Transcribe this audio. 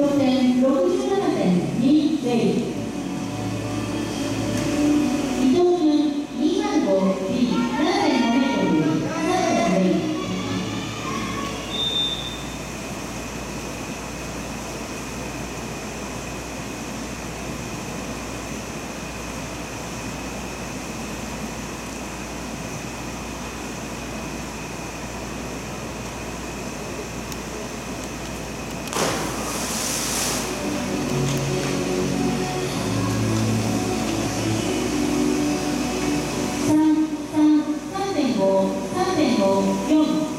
donde Não.